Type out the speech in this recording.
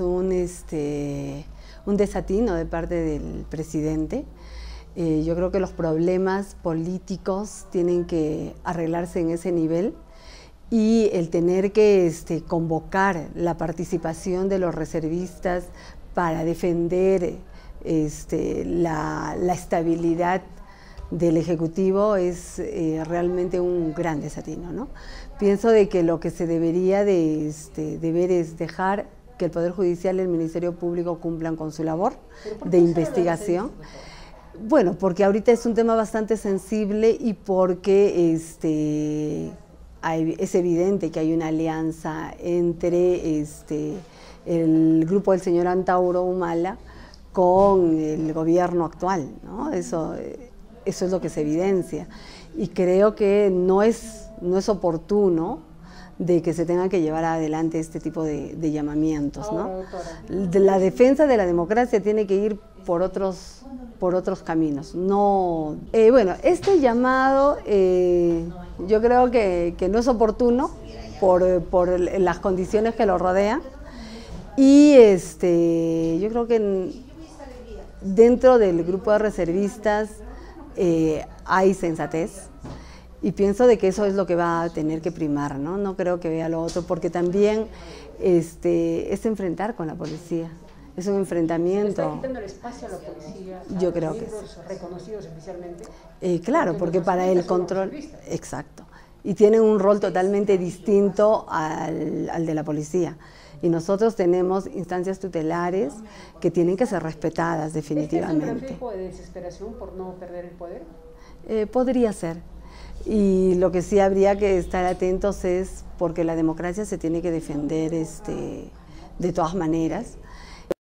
Un, este, un desatino de parte del presidente. Eh, yo creo que los problemas políticos tienen que arreglarse en ese nivel y el tener que este, convocar la participación de los reservistas para defender este, la, estabilidad del Ejecutivo es eh, realmente un gran desatino. ¿no? Pienso de que lo que se debería de, este, de ver es dejar que el Poder Judicial y el Ministerio Público cumplan con su labor de investigación. Bueno, porque ahorita es un tema bastante sensible y porque este, es evidente que hay una alianza entre este, el grupo del señor Antauro Humala con el gobierno actual, ¿no? Eso, eso es lo que se evidencia. Y creo que no es, no es oportuno de que se tenga que llevar adelante este tipo de, llamamientos. ¿no? La defensa de la democracia tiene que ir por otros, por otros caminos. No, eh, bueno, este llamado eh, yo creo que, no es oportuno por, por, las condiciones que lo rodean y este, yo creo que dentro del grupo de reservistas eh, hay sensatez y pienso de que eso es lo que va a tener que primar, ¿no? No creo que vea lo otro, porque también este, es enfrentar con la policía. Es un enfrentamiento. ¿Está quitando el espacio a la policía? Yo creo que sí. reconocidos oficialmente? Eh, claro, porque para el control. Exacto. Y tienen un rol totalmente distinto al, al de la policía. Y nosotros tenemos instancias tutelares que tienen que ser respetadas definitivamente. ¿Es un tipo de desesperación por no perder el poder? Eh, podría ser. Y lo que sí habría que estar atentos es porque la democracia se tiene que defender este, de todas maneras.